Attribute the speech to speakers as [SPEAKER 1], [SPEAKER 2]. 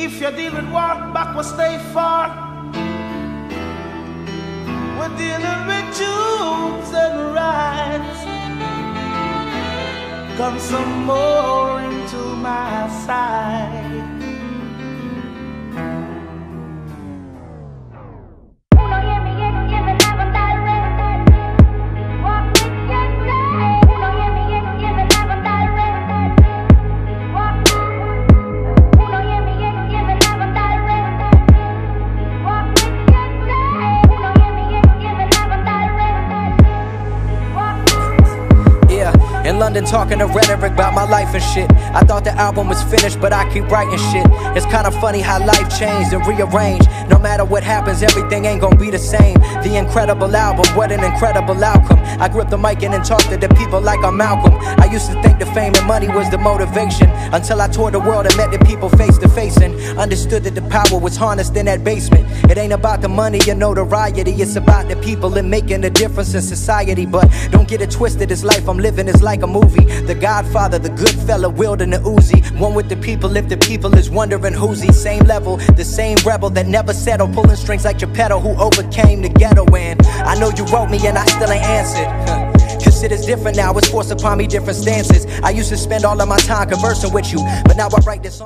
[SPEAKER 1] If you deal with walk back, we stay far. We're dealing with truths and rights. Come some more into my side.
[SPEAKER 2] London talking to rhetoric about my life and shit. I thought the album was finished, but I keep writing shit. It's kinda funny how life changed and rearranged. No matter what happens, everything ain't gonna be the same. The incredible album, what an incredible outcome. I grip the mic and then talk to the people like I'm Malcolm. I used to think fame and money was the motivation until I toured the world and met the people face to face and understood that the power was harnessed in that basement. It ain't about the money or notoriety, it's about the people and making a difference in society. But don't get it twisted, this life I'm living is like a movie. The Godfather, the good fella, wielding the Uzi. One with the people, if the people is wondering who's he. Same level, the same rebel that never settled, pulling strings like Geppetto who overcame the ghetto. And I know you wrote me and I still ain't answered. Shit is different now, it's forced upon me different stances. I used to spend all of my time conversing with you, but now I write this song.